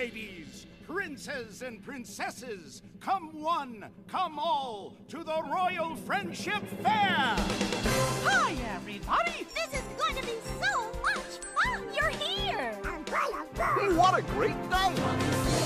ladies, princes and princesses, come one, come all to the Royal Friendship Fair! Hi, everybody! This is going to be so much fun! You're here! What a great day!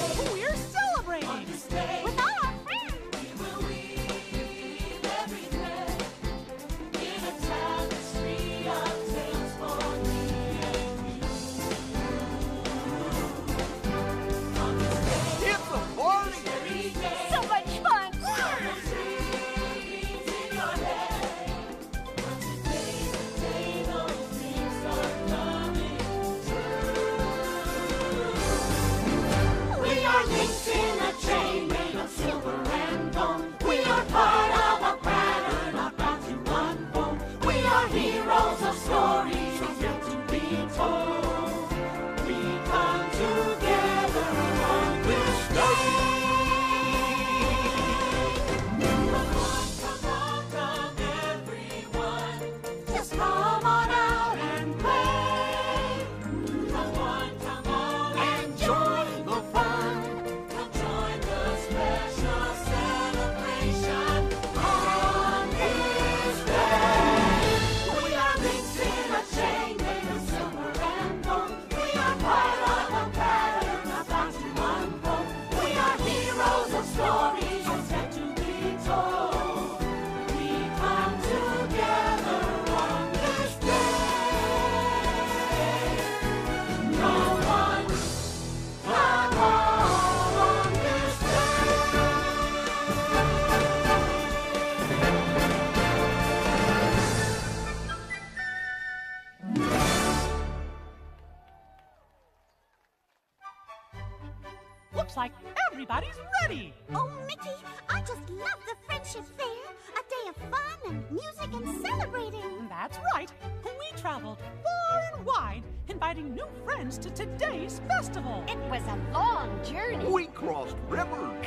Looks like everybody's ready! Oh, Mickey, I just love the Friendship Fair! A day of fun and music and celebrating! That's right! We traveled far and wide, inviting new friends to today's festival! It was a long journey! We crossed rivers!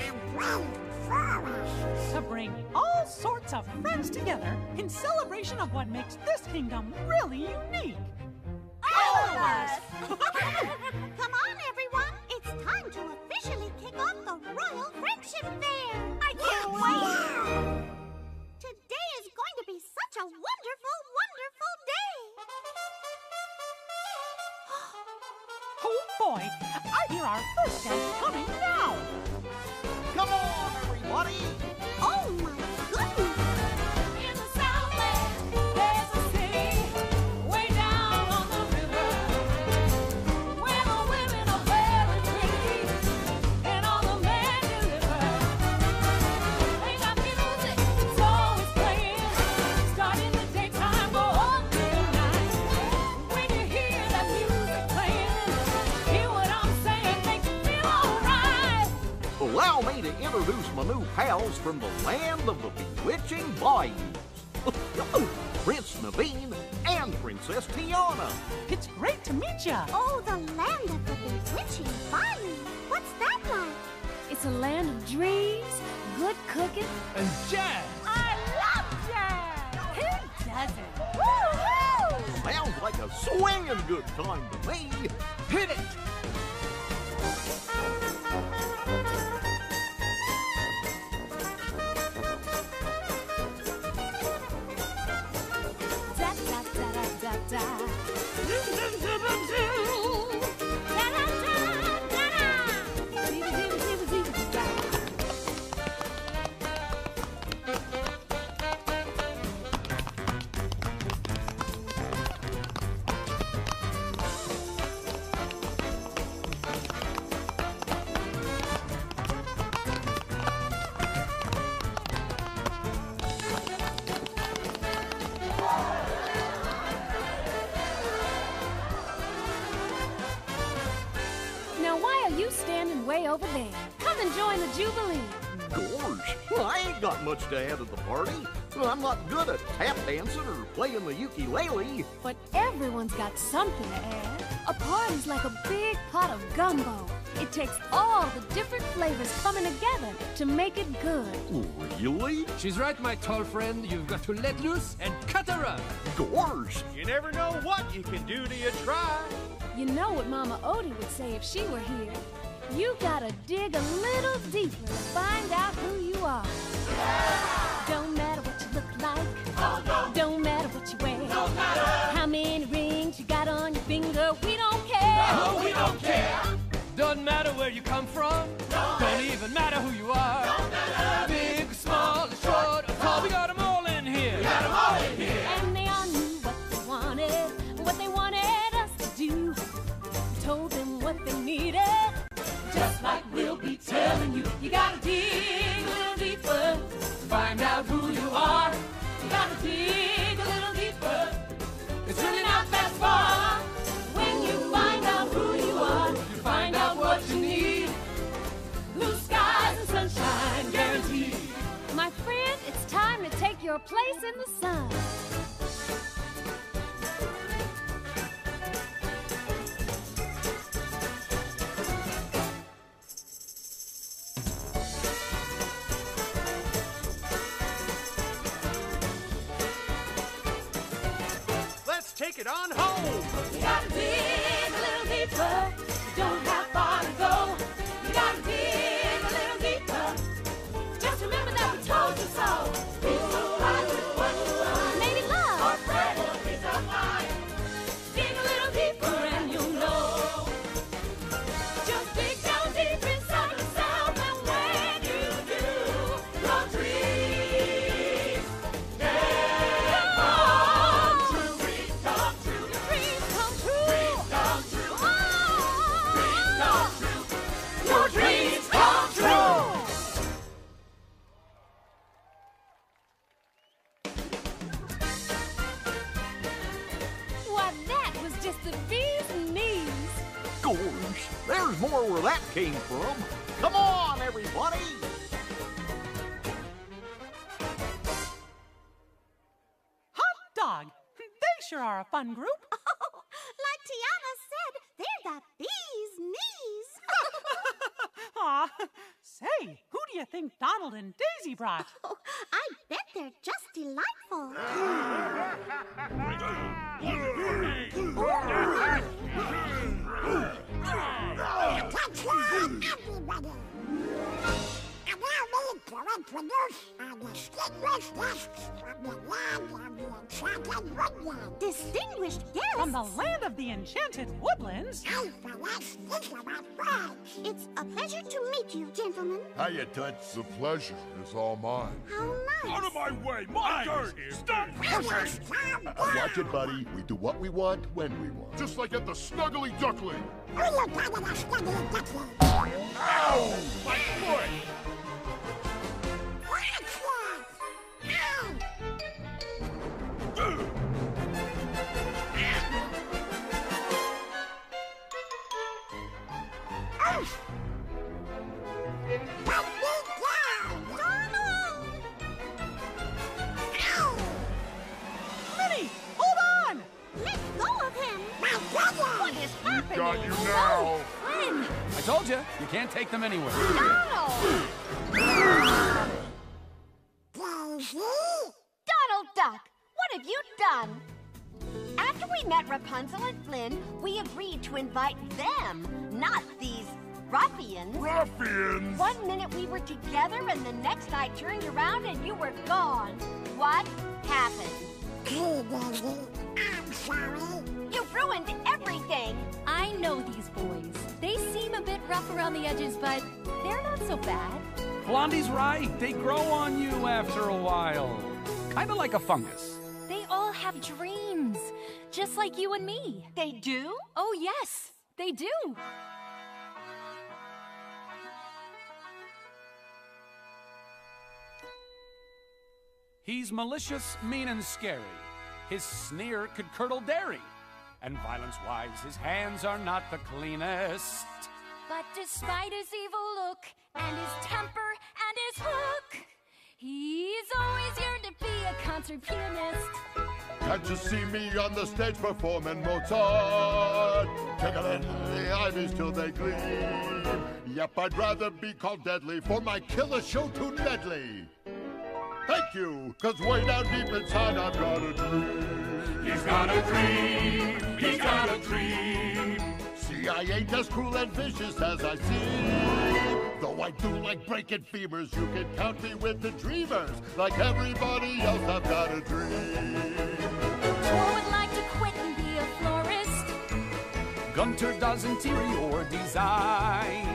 To bring all sorts of friends together in celebration of what makes this kingdom really unique! All of us! Come on, everyone! Wonderful, wonderful day! Oh boy! I hear our first guest coming now! Come on, everybody! Oh my Allow me to introduce my new pals from the land of the bewitching bayous. Oh, Prince Naveen and Princess Tiana. It's great to meet ya! Oh, the land of the bewitching bayou! What's that like? It's a land of dreams, good cooking. And jazz! I love jazz! Who doesn't? Woo-hoo! Sounds like a swinging good time to me. Hit it! Much to add to the party. I'm not good at tap dancing or playing the ukulele. But everyone's got something to add. A party's like a big pot of gumbo. It takes all the different flavors coming together to make it good. Really? She's right, my tall friend. You've got to let loose and cut her up. Gorge, You never know what you can do till you try. You know what Mama Odie would say if she were here. You gotta dig a little deeper to find out who you are. Don't matter what you look like. Don't matter what you wear. How many rings you got on your finger. We don't care. No, we don't care. Doesn't matter where you come from. Don't even matter who you are. Your place in the sun. Let's take it on home. You gotta dig a little deeper. You don't have there's more where that came from. Come on, everybody. Hot dog! They sure are a fun group. like Tiana said, they're the bee's knees. Aw, say, who do you think Donald and Daisy brought? Oh, I bet they're just delightful. Distinguished guests from the land of the enchanted woodland. Distinguished From the land of the enchanted woodlands? I, for one, speak about friends. It's a pleasure to meet you, gentlemen. Hiya, Toots. The pleasure is all mine. How nice. Out of my way, my dirt! Stop pushing! Uh, watch it, buddy. We do what we want when we want. Just like at the Snuggly Duckling. Who you talking about, Snuggly Duckling? Ow! My foot! Got you now! Friend, I told you, you can't take them anywhere. Donald! Turned around and you were gone. What happened? Hey, Daisy. I'm sorry. You ruined everything. I know these boys. They seem a bit rough around the edges, but they're not so bad. Blondie's right. They grow on you after a while. Kind of like a fungus. They all have dreams, just like you and me. They do? Oh, yes, they do. He's malicious, mean, and scary. His sneer could curdle dairy. And violence wise, his hands are not the cleanest. But despite his evil look and his temper and his hook, he's always yearned to be a concert pianist. Can't you see me on the stage performing Mozart? Tickling the ivies till they gleam. Yep, I'd rather be called deadly for my killer show tune medley. Thank you, cause way down deep inside I've got a dream. He's got a dream, he's got a dream. See I ain't as cruel and vicious as I seem. Though I do like breaking femurs, you can count me with the dreamers. Like everybody else, I've got a dream. Or would like to quit and be a florist. Gunter does interior design.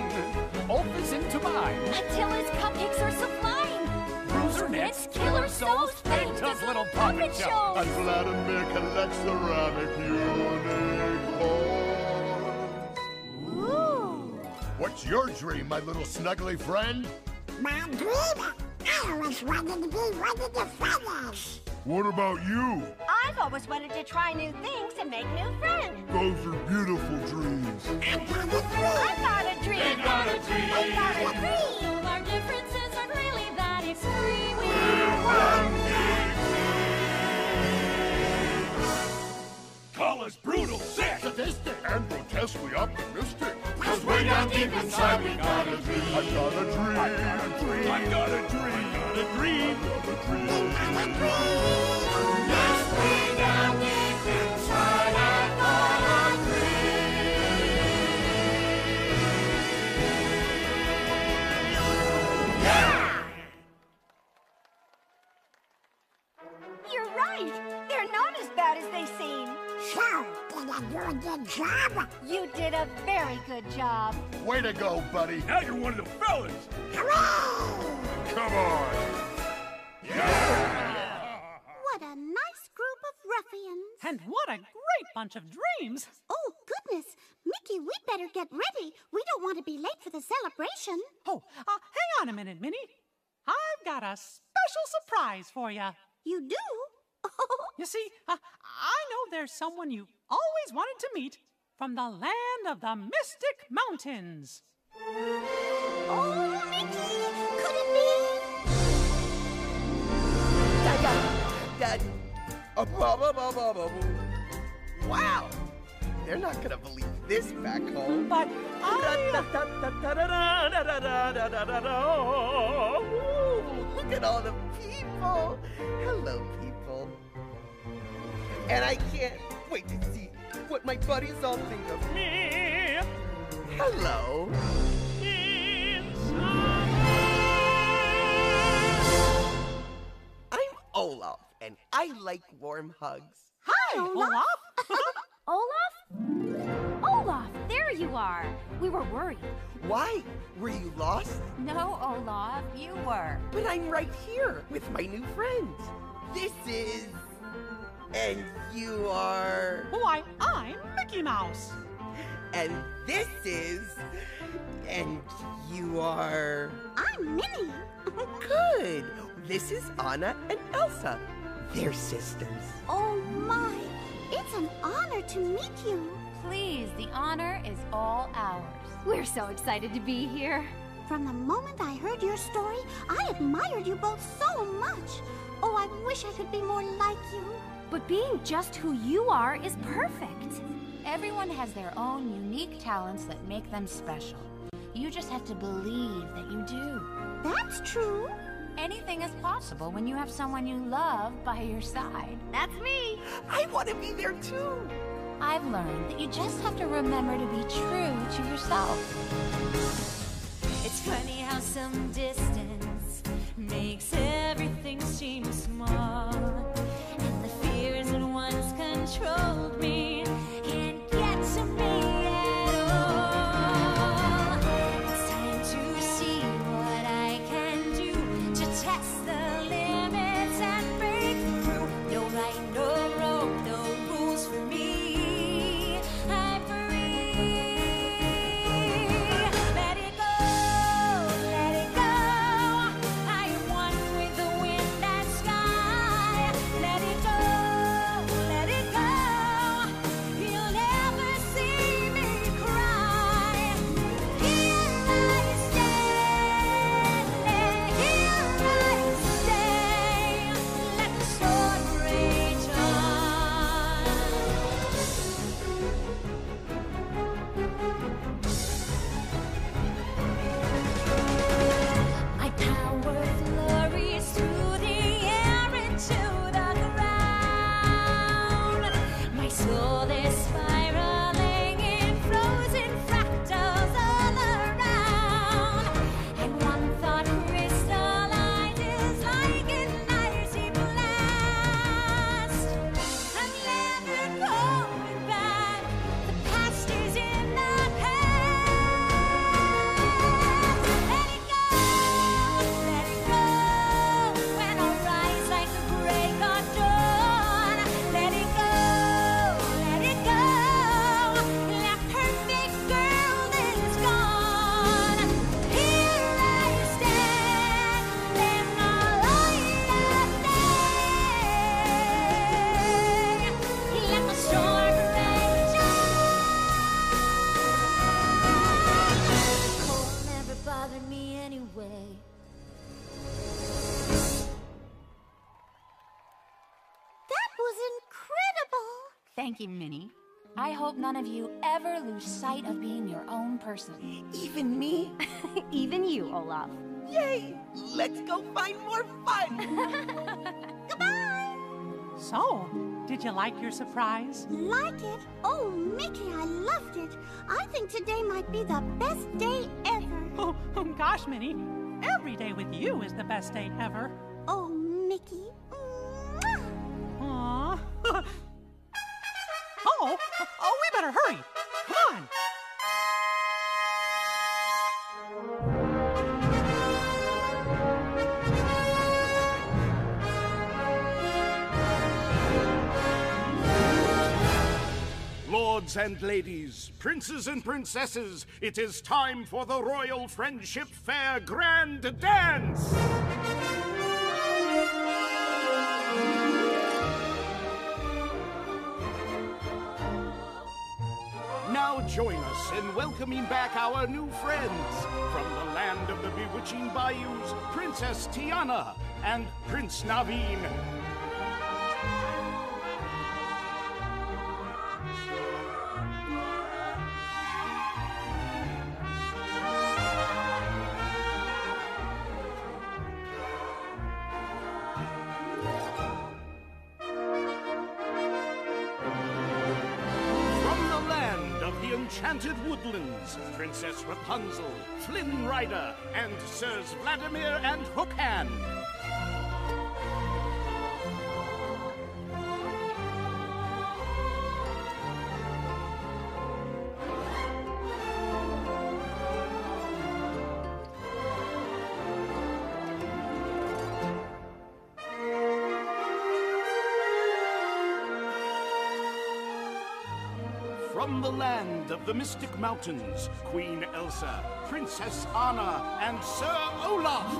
Ulf is into mine. Until his cupcakes are sublime. Bruiser killer souls, Fate does little puppet shows. And Vladimir collects ceramic unicorns. Ooh. What's your dream, my little snuggly friend? My dream? I always wanted to be one of the feathers. What about you? I've always wanted to try new things and make new friends. Those are beautiful dreams. I got a dream. I got a dream. I got a dream. So our differences aren't really that extreme. Call us brutal, sick, sadistic, and grotesquely optimistic. Cause way down deep inside we got a dream. I got a dream. I got a dream. I got a dream. I got a dream. Yes, way job. Way to go, buddy. Now you're one of the fellas. Hooray! Come on. What a nice group of ruffians. And what a great bunch of dreams! Oh, goodness. Mickey, we better get ready. We don't want to be late for the celebration. Oh, uh, hang on a minute, Minnie. I've got a special surprise for you. You do? You see, uh, I know there's someone you always wanted to meet from the land of the Mystic Mountains. oh, Mickey, could it be? Wow! They're not gonna believe this back home. But I. Ooh, Look at all the people! Hello, people. And I can't wait to see what my buddies all think of me. Hello. I'm Olaf, and I like warm hugs. Hi, Olaf. Olaf? Olaf, there you are. We were worried. Why? Were you lost? No, Olaf, you were. But I'm right here with my new friends. This is. And you are. Why, I'm Mickey Mouse. And this is. And you are. I'm Minnie. Good. This is Anna and Elsa. They're sisters. Oh, my. It's an honor to meet you. Please, the honor is all ours. We're so excited to be here. From the moment I heard your story, I admired you both so much. Oh, I wish I could be more like you. But being just who you are is perfect. Everyone has their own unique talents that make them special. You just have to believe that you do. That's true. Anything is possible when you have someone you love by your side. That's me. I want to be there too. I've learned that you just have to remember to be true to yourself. It's funny how some distance makes everything you, Minnie. I hope none of you ever lose sight of being your own person. Even me? Even you, Olaf. Yay! Let's go find more fun! Goodbye! So, did you like your surprise? Like it? Oh, Mickey, I loved it. I think today might be the best day ever. Oh, oh gosh, Minnie. Every day with you is the best day ever. Oh, we better hurry. Come on. Lords and ladies, princes and princesses, it is time for the Royal Friendship Fair Grand Dance! Join us in welcoming back our new friends from the land of the bewitching bayous, Princess Tiana and Prince Naveen. Enchanted woodlands, Princess Rapunzel, Flynn Rider, and Sirs Vladimir and Hookhand. Land of the Mystic Mountains, Queen Elsa, Princess Anna, and Sir Olaf.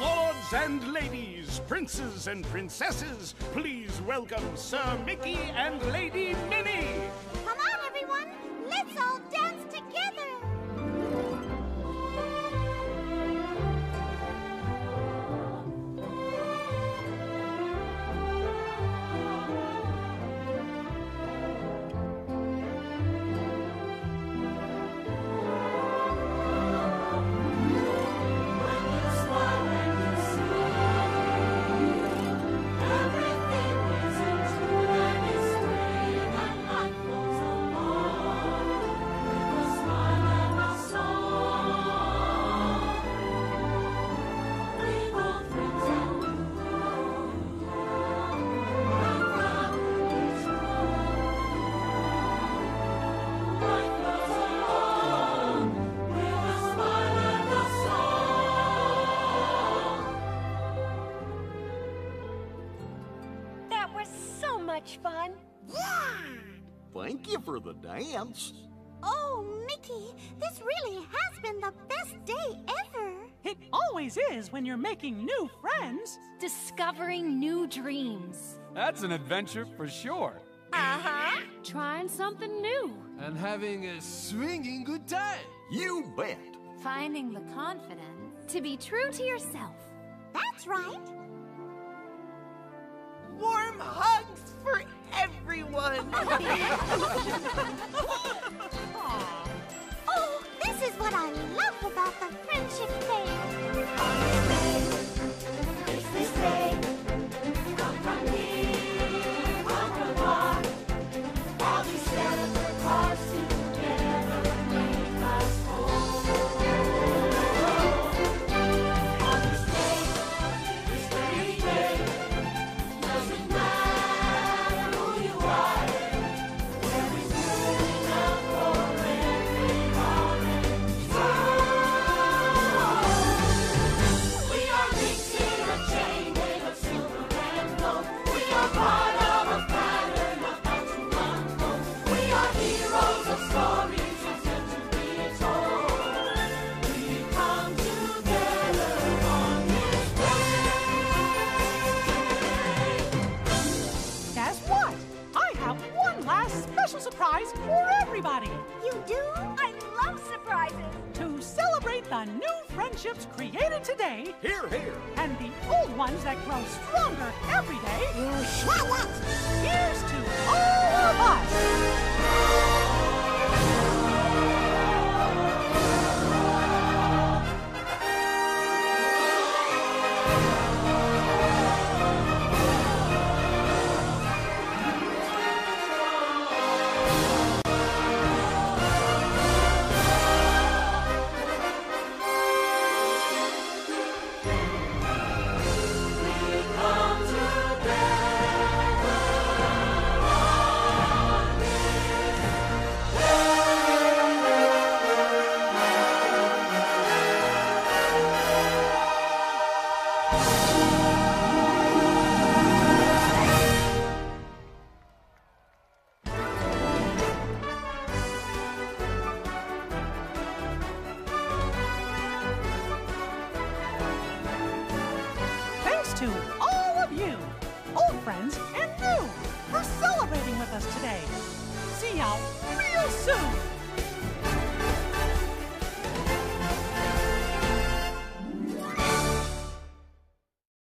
Lords and ladies, princes and princesses, please welcome Sir Mickey and Lady Minnie. The dance. Oh, Mickey, this really has been the best day ever. It always is when you're making new friends. Discovering new dreams. That's an adventure for sure. Uh huh. Trying something new. And having a swinging good time. You bet. Finding the confidence to be true to yourself. That's right. Warm hugs for everyone! Oh, this is what I love about the Friendship Fair. last special surprise for everybody. You do? I love surprises. To celebrate the new friendships created today. Here, here. And the old ones that grow stronger every day. You shut. Here's to all of us.